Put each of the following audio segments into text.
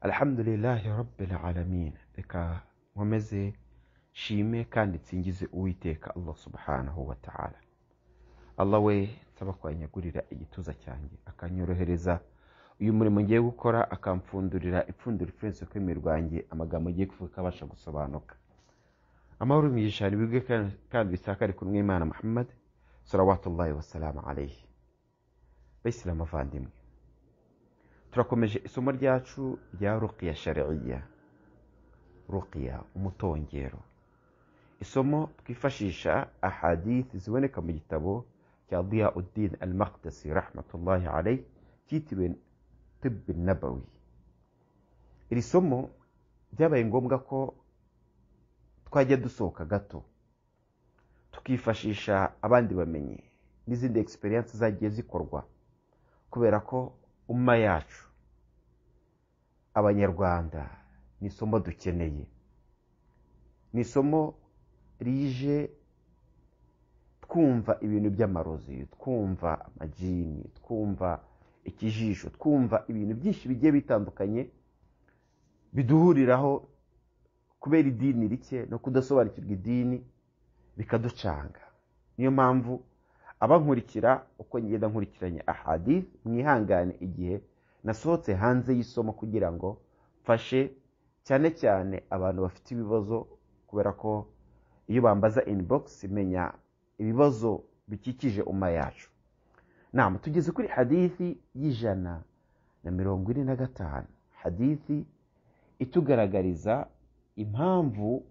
alhamdulillahi rabbil alamin. Reka nkomeze shime kandi nsingize uwiteka allah subhanahu wa ta'ala. Allah we nsaba kwanyagurira igituza cyanjye akanyorohereza. Uyu murimo ngiye gukora akampfundurira ipfundura ifense rwanjye amagambo ngiye kuvuga akabasha gusobanuka. Amahoro imigisha bigwe kandi bisakare ku mwimana muhammad salawatullahi wasalamu alayhi. Bayisilamu avandimwe. Turakomeje isomo ryacu rya ruqiya shariya ruqiya umutongero. Isomo twifashisha ahadith ziboneka mu gitabo cya diyauddin al maqdisi rahmatullahi alayhi cyitiriwe tibbi nabawi iri somo byabaye ngombwa ko twajya dusohoka gato tukifashisha abandi bamenyi n'izindi experience zagiye zikorwa kubera ko umma yacu abanyarwanda. Ni isomo dukeneye. Ni isomo rije twumva ibintu by'amarozi twumva amajini twumva ikijisho twumva ibintu byinshi bigiye bitandukanye biduhuriraho kubera idini rike no kudasobanukirwa idini bikaducanga. Niyo mpamvu abankurikira uko ngenda nkurikiranye ahadith mwihangane igihe nasohotse hanze y'isomo kugira ngo mfashe cyane cyane abantu bafite ibibazo kubera ko iyo bambaza inbox menya ibibazo bikikije umma yacu. Nama tugeze kuri hadithi y'ijana na mirongo ine na gatanu. Hadithi itugaragariza impamvu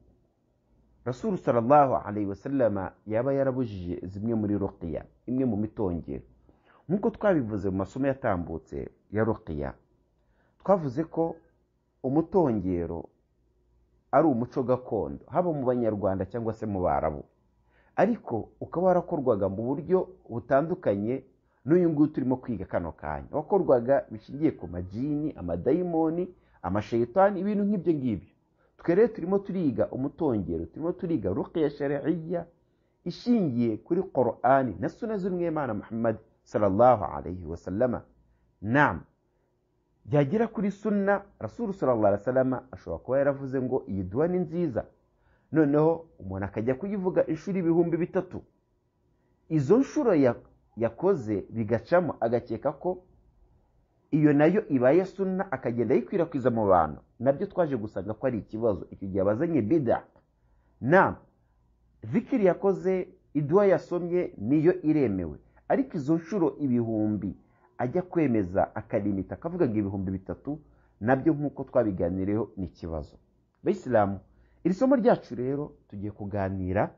rasulu sallallahu alayhi wasallama yaba yarabujije zimwe muri ruqiya imwe mu mitongero. Nk'uko twabivuze mu masomo yatambutse ya ruqiya. Twavuze ko umutongero ari umuco gakondo haba mu banyarwanda cyangwa se mu barabu. Ariko ukaba warakorwaga mu buryo butandukanye n'uyu nguyu turimo kwiga kano kanya. Wakorwaga bishingiye ku majini amadayimoni amashayitani ibintu nk'ibyo ngibyo. Twe rero turimo turiga umutongero turimo turiga ruqiya shariya ishingiye kuri korani na suna z'umwimana muhammad sallallahu alayhi wasallama nam byagera kuri sunna rasulu sallallahu alayhi wasallama ashobora kuba yaravuze ngo iyi duwa ni nziza. Noneho umuntu akajya kuyivuga inshuro ibihumbi bitatu. Izo nshuro yakoze bigacamo agakeka ko iyo na yo ibaye sunna akagenda ayikwirakwiza mu bantu. Nabyo twaje gusanga ko ari ikibazo. Icyo gihe abazanye bida. Na zikiri yakoze iduwa yasomye niyo iremewe. Ariko izo nshuro ibihumbi ajya kwemeza akarimita akavuga ngo ibihumbi bitatu na byo nk'uko twabiganireho ni ikibazo bayisilamu iri somo ryacu rero tugiye kuganira.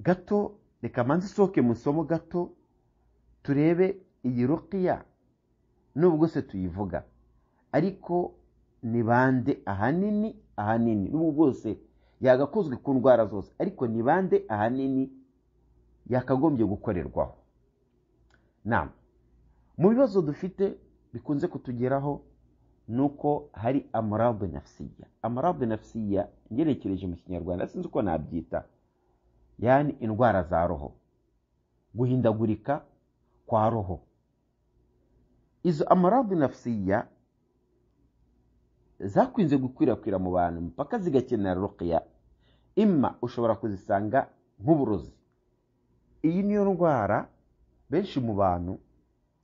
Gato reka manze isohoke mu isomo gato turebe iyi ruqiya nubwo se tuyivuga. Ariko ni bande ahanini ahanini. N'ubwo bwose yagakozwe ku ndwara zose. Ariko ni bande ahanini yakagombye gukorerwaho. Nama mu bibazo dufite bikunze kutugeraho ni uko hari amarabu nafsiya amarabu nafsiya ngerekereje mu kinyarwanda sinzi uko nabyita yani indwara za roho. Guhindagurika kwa roho. Izo amarabu nafsiya zakunze gukwirakwira mu bantu mpaka zigakenera ruqiya imma ushobora kuzisanga nk'uburozi. Iyi niyo ndwara benshi mu bantu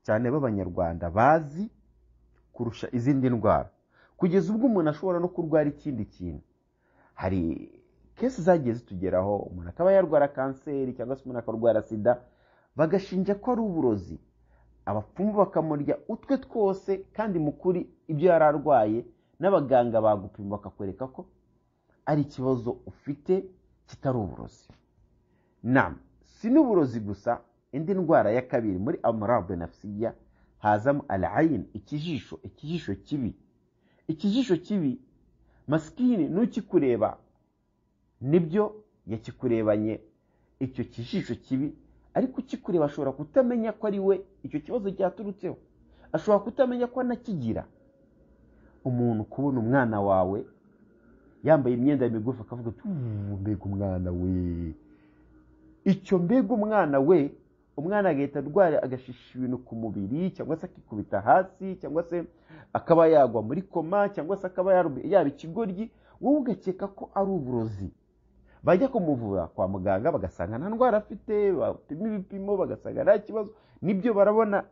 cyane b'abanyarwanda bazi kurusha izindi ndwara. Kugeza ubwo umuntu ashobora no kurwara ikindi kintu. Hari kesi zagiye zitugeraho umuntu akaba yarwara kanseri cyangwa se umuntu akarwara sida bagashinja ko ari uburozi. Abapfumu bakamurya utwe twose kandi mu kuri ibyo yari arwaye n'abaganga bagupima bakakwereka ko ari ikibazo ufite kitari uburozi. Nama si n'uburozi gusa indi ndwara ya kabiri muri amarabu nafsiya hazamo alayin ikijisho ikijisho kibi. Ikijisho kibi masikini nukikureba ni byo yakikurebanye. Icyo kijisho kibi ariko ukikureba ashobora kutamenya ko ari we icyo kibazo cyaturutseho. Ashobora kutamenya ko anakigira. Umuntu kubona umwana wawe yambaye imyenda migufi akavuga ati mbega umwana we. Icyo mbega umwana we umwana agahita arwara agashisha ibintu ku mubiri cyangwa se akikubita hasi cyangwa se akaba yagwa muri koma cyangwa se akaba yaba ikigoryi wowe ugakeka ko ari uburozi. Bajya kumuvura kwa muganga bagasanga nta ndwara afite bapima ibipimo bagasanga nta kibazo. Nibyo barabona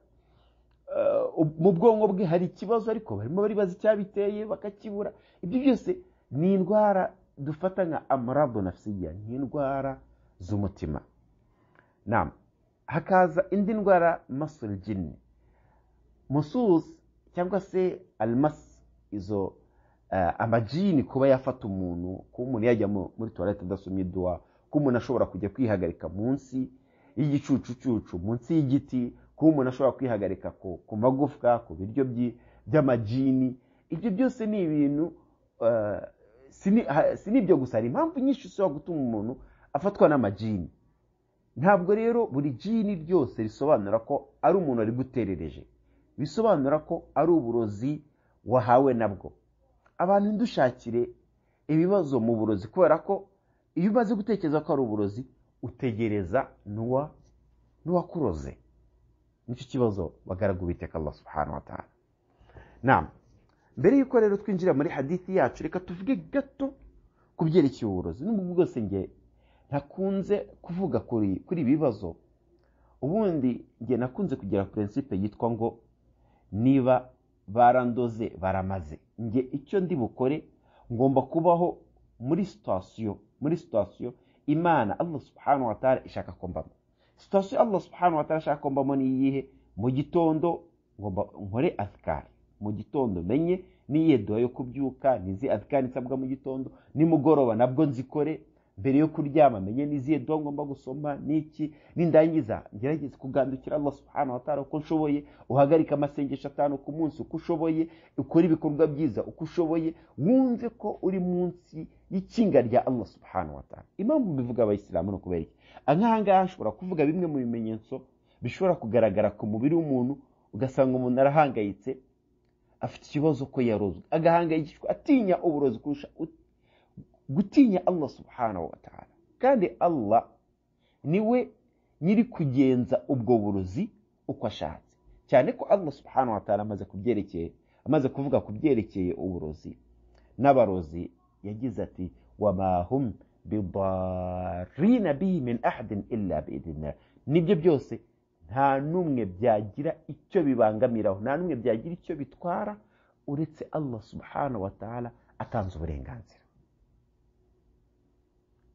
mu bwonko bwe hari ikibazo ariko barimo baribaza icyabiteye bakakibura. Ibyo byose ni indwara dufata nka amarado nafsiya ni indwara z'umutima. Nama hakaza indi ndwara masul jini musus cyangwa se almas izo amajini kuba yafata umuntu kuba umuntu yajya muri tuwarete adasomye iduwa kuba umuntu ashobora kujya kwihagarika munsi y'igicucucucu munsi y'igiti kuba umuntu ashobora kwihagarika ku magufwa ku biryo by'amajini. Ibyo byose ni ibintu si n'ibyo gusa. Hari impamvu nyinshi ushobora gutuma umuntu afatwa n'amajini. Ntabwo rero buri jini ryose risobanura ko ari umuntu wari guterereje. Bisobanura ko ari uburozi wahawe nabwo. Abantu ntidushakire ibibazo mu burozi kubera ko iyo umaze gutekereza ko ari uburozi utegereza n'uwakuroze ni cyo kibazo bagaragu biteka Allah subhanahu wa ta'ala. Nama mbere y'uko rero twinjira muri hadithi yacu reka tuvuge gato ku byerekeye uburozi. N'ubwo bwose nge ntakunze kuvuga kuri ibi bibazo. Ubundi nge nakunze kugira prinsipe yitwa ngo niba barandoze baramaze. Nge icyo ndi bukore ngomba kubaho muri sitasiyo muri sitasiyo imana Allah subhanahu wa ta'ala ishaka ko mbamo. Sitasiyo Allah subhanahu wa ta'ala ashaka ko mbamo ni iyihe? Mu gitondo ngomba nkore azikari mu gitondo menye niyihe duha yo kubyuka nizi azikari nsabwa mu gitondo? Nimugoroba nabwo nzikore. Mbere yo kuryama menye n'izihe duha ngomba gusoma n'iki? Nindangiza. Ngerageze kugandukira Allah subhanahu wa ta'ala uko nshoboye uhagarike amasengesho atanu ku munsi uko ushoboye ukore ibikorwa byiza uko ushoboye wumve ko uri munsi y'ikinga rya Allah subhanahu wa ta'ala. Impamvu bivuga abayisilamu ni ukubera iki nk'ahangaha nshobora kuvuga bimwe mu bimenyetso bishobora kugaragara ku mubiri w'umuntu ugasanga umuntu arahangayitse afite ikibazo ko yarozwe. Agahangayikishwa atinya uburozi kurusha gutinya Allah subhanahu wa ta'ala. Kandi Allah ni we nyiri kugenza ubwo burozi uko ashatse. Cyane ko Allah subhanahu wa ta'ala amaze kubyerekeye amaze kuvuga ku byerekeye uburozi n'abarozi yagize ati wamahum bidarina bihi min ahadin illa biidhnillah ni byo byose nta n'umwe byagira icyo bibangamiraho nta n'umwe byagira icyo bitwara uretse Allah subhanahu wa ta'ala atanze uburenganzira.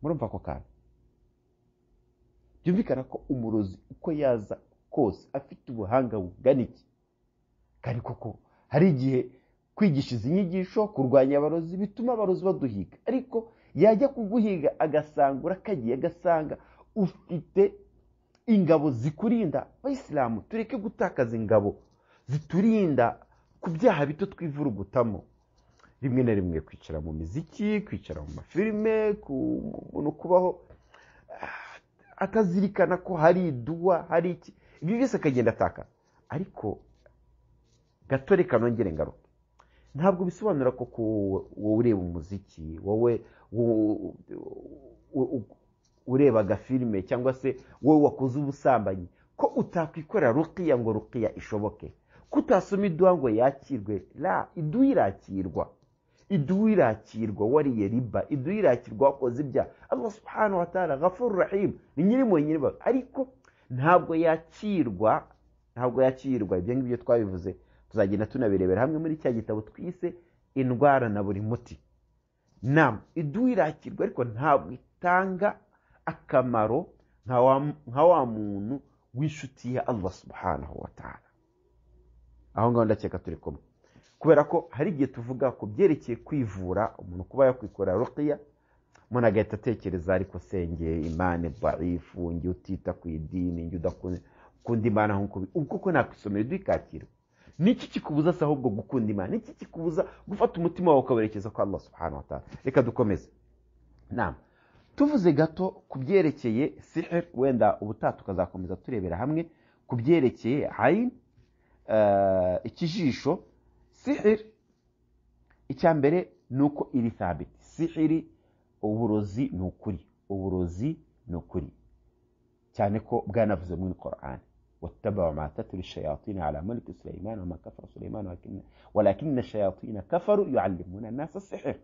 Murumva ako kantu. Byumvikana ko umurozi uko yaza kose afite ubuhanga bugana iki? Kandi koko hari igihe kwigisha izi nyigisho kurwanya abarozi bituma abarozi baduhiga. Ariko yajya kuguhiga agasanga urakagiye agasanga ufite ingabo zikurinda. Abayisilamu tureke gutakaza ingabo ziturinda ku byaha bito twivurugutamo rimwe na rimwe kwicara mu miziki kwicara mu mafilime umuntu kubaho atazirikana ko hari iduwa hari iki. Ibyo byose akagenda ataka. Ariko gato reka nongere ngaruka ntabwo bisobanura ko wowe ureba umuziki wowe ureba agafilime cyangwa se wowe wakoze ubusambanyi ko utakwikorera rukiya ngo rukiya ishoboke. Ko utasoma iduha ngo yakirwe la iduha irakirwa. Iduha irakirwa wariye riba. Iduha irakirwa wakoze ibyaha. Allah subhanahu wa ta'ala ghafur rahim. Ni nyiri mu nyiri ariko ntabwo yakirwa ntabwo yakirwa. Ibyo ngibyo twabivuze. Tuzagenda tunabirebera hamwe muri cya gitabo twise indwara na buri muti. Nam iduha irakirwa ariko ntabwo itanga akamaro nka wa muntu w'inshuti ya Allah subhanahu wa ta'ala. Aho ngaho ndakeka turi kumwe. Kubera ko hari igihe tuvuga ku byerekeye kwivura umuntu kuba yakwikorera rukiya umuntu agahita atekereza ariko senge imana barifu njye utita ku idini njye udakunda imana nk'uko kuko nakwisomera iduha ikakirwa niki kikubuza se ahubwo gukunda imana? Niki kikubuza gufata umutima wawe ukawerekeza kwa Allah subhanahu wa ta'ala? Reka dukomeze. Nama tuvuze gato ku byerekeye sihir wenda ubutaha tukazakomeza turebera hamwe ku byerekeye hayini ikijisho sihiri icya mbere ni uko iri thabiti sihiri uburozi ni ukuri uburozi ni ukuri cyane ko bwanavuze muri korani wattabau ma tatlu shayatin ala mulki sulaiman wama kafara sulaiman walakina shayatina kafaru yuallimuna annasa sihir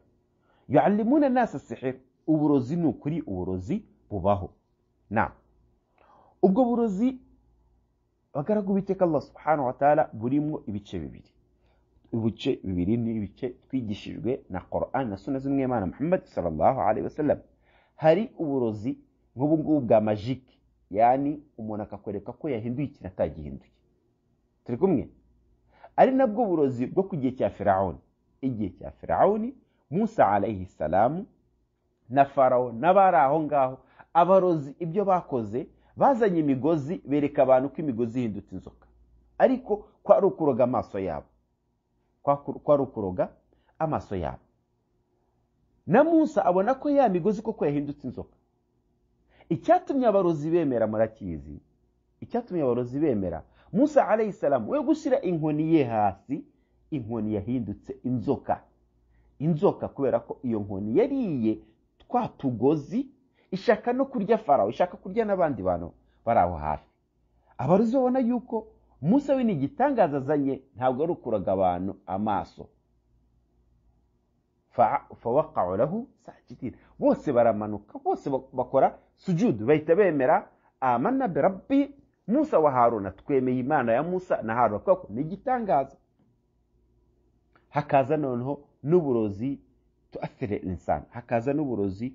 yuallimuna annasa sihir uburozi ni ukuri uburozi bubaho na ubwo burozi abagaragu b'iteka allah subhanahu wa ta'ala burimo ibice bibiri ibice bibiri ni ibice twigishijwe na Quran na sunna z'umwimana Muhammad sallallahu alaihi wasallam. Hari uburozi nk'ubu ngubu bwa majike yani umuntu akakwereka ko yahinduye ikintu atagihinduye turi kumwe? Ari nabwo burozi bwo ku gihe cya firawuni igihe cya firawuni musa alayhi salamu na farawo n'abari aho ngaho abarozi ibyo bakoze bazanye imigozi bereka abantu ko imigozi ihindutse inzoka. Ariko kwari ukuroga amaso yabo. Kwari ukuroga amaso yabo na musa abona ko ya migozi koko yahindutse inzoka. Icyatumye abarozi bemera murakizi. Icyatumye abarozi bemera musa alayisalamu we gushyira inkoni ye hasi inkoni yahindutse inzoka. Inzoka kubera ko iyo nkoni yariye twa tugozi ishaka no kurya farawo ishaka kurya n'abandi bantu bari aho hafi. Abarozi babona yuko musa we ni igitangaza azanye ntabwo ari ukuraga abantu amaso. Fawaqacu lahu sajidin bose baramanuka bose bakora sujudu. Bahita bemera amana birabbi musa wa haruna twemeye imana ya musa na haruna. Kuko ni igitangaza hakaza noneho n'uburozi tuasire insani hakaza n'uburozi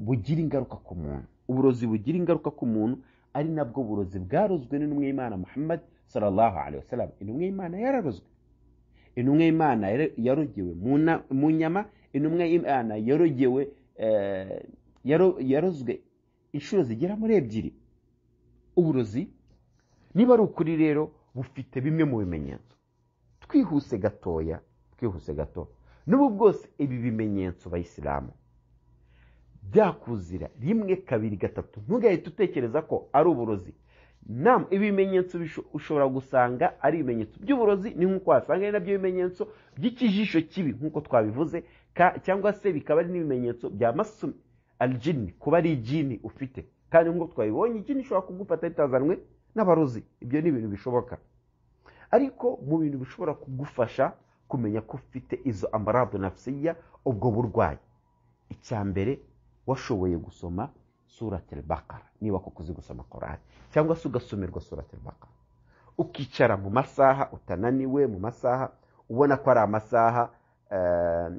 bugira ingaruka ku muntu. Uburozi bugira ingaruka ku muntu ari nabwo burozi bwarozwe n'intumwa y'imana muhammad sallallahu alaihi wasallam intumwa y'imana yararozwe intumwa y'imana yarogewe mu nyama intumwa y'imana yarogewe yarozwe inshuro zigera muri ebyiri. Uburozi niba ari ukuri rero bufite bimwe mu bimenyetso. Twihuse gatoya twihuse gato. N'ubu bwose ibi bimenyetso bayisilamu byakuzira rimwe kabiri gatatu. Ntugahite utekereza ko ari uburozi. Nam ibimenyetso ushobora gusanga ari ibimenyetso by'uburozi ni nk'uko wasanga ari na byo bimenyetso by'ikijisho kibi nk'uko twabivuze cyangwa se bikaba ari n'ibimenyetso bya masumi aljini kuba ari ijini ufite. Kandi nk'uko twabibonye ijini ishobora kugufata ritazanwe n'abarozi. Ibyo ni ibintu bishoboka. Ariko mu bintu bishobora kugufasha kumenya ko ufite izo amarado nafsiya ubwo burwayi. Icya mbere washoboye gusoma suratel bakara niba koko uzi gusoma korani cyangwa se ugasomerwa suratel bakara ukicara mu masaha utananiwe mu masaha ubona ko ari amasaha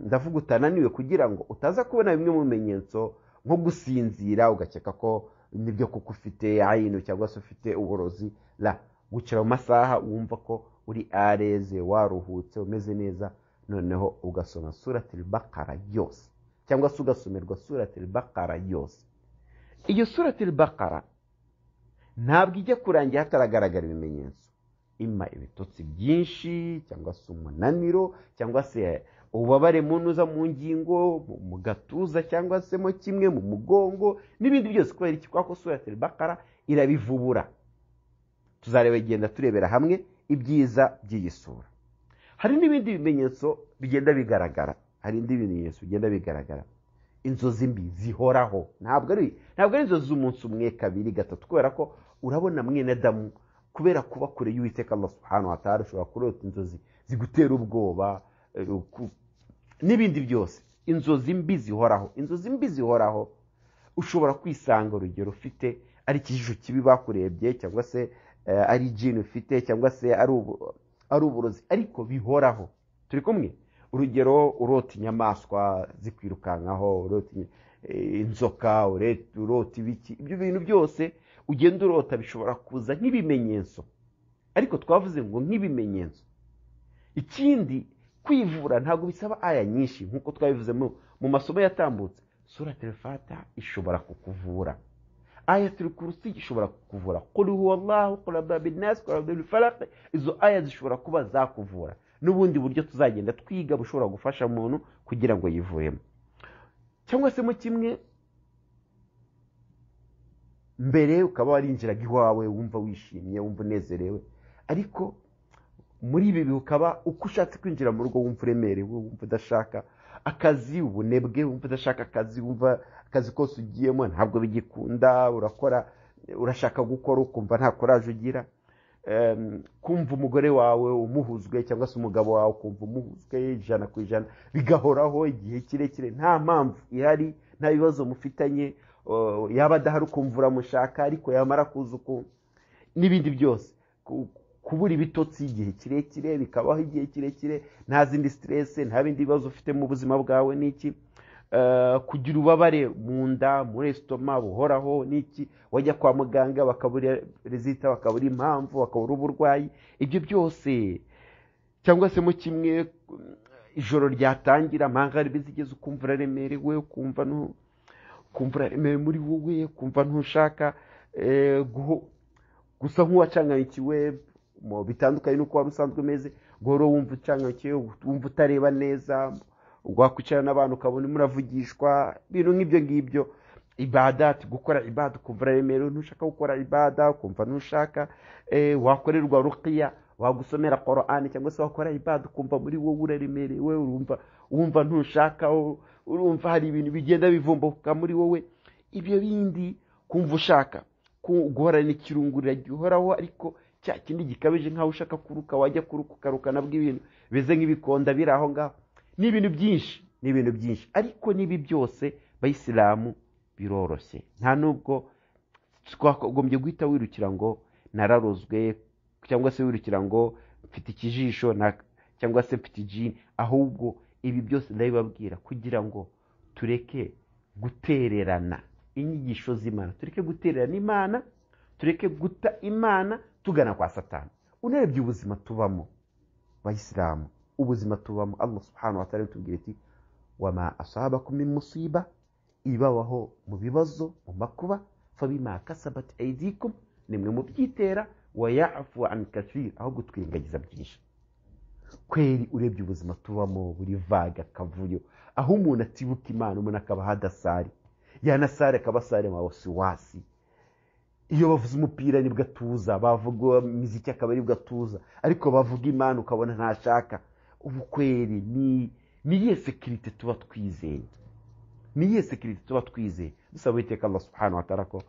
ndavuga utananiwe kugira ngo utaza kubona bimwe mu bimenyetso nko gusinzira ugakeka ko ni byo kuko ufite ayino cyangwa se ufite uburozi. La wicara mu masaha wumva ko uri areze waruhutse umeze neza noneho ugasoma suratel bakara yose. Cyangwa se ugasomerwa suratel bakara yose. Iyo suratel bakara ntabwo ijya kurangira hataragaragara ibimenyetso. Ima ibitotsi byinshi cyangwa se umunaniro cyangwa se ububabare munuza mu ngingo mu gatuza cyangwa se mo kimwe mu mugongo n'ibindi byose. Kubera iki? Kubera ko suratel bakara irabivubura. Tuzareba igenda turebera hamwe ibyiza by'iyi sura. Hari n'ibindi bimenyetso bigenda bigaragara. Hari indi bimenyetso bigenda bigaragara. Inzozi mbi zihoraho. Ntabwo ari ntabwo ari inzozi z'umunsi umwe kabiri gatatu kubera ko urabona mwene damu kubera kuba kure y'uwiteka wa ta'ala ushobora kurota inzozi zigutera ubwoba n'ibindi byose. Inzozi mbi zihoraho. Inzozi mbi zihoraho ushobora kwisanga urugero ufite ari ikijisho kibi bakurebye cyangwa se ari jini ufite cyangwa se ari uburozi ariko bihoraho. Turi kumwe? Urugero urota inyamaswa zikwirukankaho urota inzoka urota ibiki ibyo bintu byose ugenda urota bishobora kuza nk'ibimenyetso. Ariko twavuze ngo nk'ibimenyetso. Ikindi kwivura ntabwo bisaba aya nyinshi nk'uko twabivuze mu masomo yatambutse. Sura telefata ishobora kukuvura. Aya turi kurusi ishobora kukuvura. Kuri huwallahu kuri ababinasi kuri ababinasi izo aya zishobora kuba zakuvura. N'ubundi buryo tuzagenda twiga bushobora gufasha umuntu kugira ngo yivuremo cyangwa se mu kimwe mbere ukaba warinjiraga iwawe wumva wishimye wumva unezerewe. Ariko muri ibi ukaba uko ushatse kwinjira mu rugo wumva uremerewe wumva udashaka akazi ubunebwe wumva udashaka akazi wumva akazi kose ugiyemo ntabwo bigikunda urakora urashaka gukora ukumva nta kuraje ugira. Kumva umugore wawe umuhuzwe cyangwa se umugabo wawe ukumva umuhuzwe ijana ku ijana bigahoraho igihe kirekire. Nta mpamvu ihari nta bibazo mufitanye yaba adahari ukumva uramushaka ariko yamara kuza ukumva n'ibindi byose. Kubura ibitotsi igihe kirekire bikabaho igihe kirekire nta zindi siterese nta bindi bibazo ufite mu buzima bwawe n'iki kugira ububabare mu nda muri esitoma buhoraho n'iki? Wajya kwa muganga bakabura rezita bakabura impamvu bakabura uburwayi. Ibyo byose cyangwa se mu kimwe ijoro ryatangira mpangaribe zigeze ukumva uraremerewe ukumva ukumva uraremerewe muri wowe ukumva ntushaka gusa nk'uwacanganyikiwe bitandukanye n'uko wari usanzwe umeze guhora wumva ucanganyikiwe wumva utareba neza wakwicara n'abantu ukabona muravugishwa ibintu nk'ibyo ngibyo. Ibada gukora ibada ukumva uraremerewe ntushaka gukora ibada ukumva ntushaka wakorerwa rukiya wagusomera korani cyangwa se wakora ibada ukumva muri wowe uraremerewe urumva wumva ntushaka urumva hari ibintu bigenda bivumbuka muri wowe. Ibyo bindi kumva ushaka. Guhorana ikirungurira gihoraho ariko cya kindi gikabije nk'aho ushaka kuruka wajya kuruka ukaruka nabwo ibintu bimeze nk'ibikonda biri aho ngaho. Ni ibintu byinshi. Ni ibintu byinshi. Ariko n'ibi byose bayisilamu biroroshye. Nta nubwo twagombye guhita wirukira ngo nararozwe cyangwa se wirukira ngo mfite ikijisho cyangwa se mfite ijini. Ahubwo ibi byose ndabibabwira kugira ngo tureke gutererana inyigisho z'imana. Tureke gutererana imana tureke guta imana tugana kwa satani. Unarebye ubuzima tubamo bayisilamu. Ubuzima tubamo. Allah subhanahu wa ta'ala tubwira iti wama asabakum min musiba. Ibabaho mu bibazo mu makuba. Fabima kasabat aydikum. Nimwe mu byitera wa yafu an kathir. Aho gutwirengagiza byinshi. Kweri urebye ubuzima tubamo buri vaga akavuyo aho umuntu atibuka imana umuntu akaba hadasari. Yanasare akaba asare ma iyo bavuze umupira ni bwo atuza bavuga imiziki akaba ari bwo atuza. Ariko bavuga imana ukabona ntashaka. Ubukweri ni niyihe sekirite tuba twizeye. Niyihe sekirite tuba twizeye. Dusaba uwiteka allah subhanahu wa ta'ala ko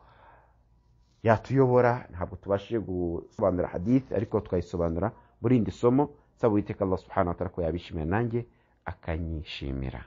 yatuyobora. Ntabwo tubashije gusobanura hadith ariko twayisobanura muri indi somo. Nsaba uwiteka allah subhanahu wa ta'ala ko yabishimira nanjye akanyishimira.